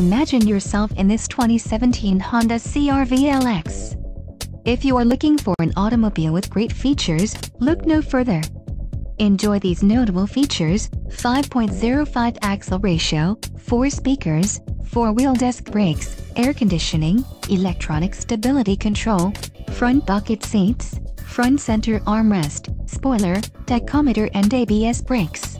Imagine yourself in this 2017 Honda CR-V LX. If you are looking for an automobile with great features, look no further. Enjoy these notable features, 5.05 axle ratio, 4 speakers, 4-wheel disc brakes, air conditioning, electronic stability control, front bucket seats, front center armrest, spoiler, tachometer and ABS brakes.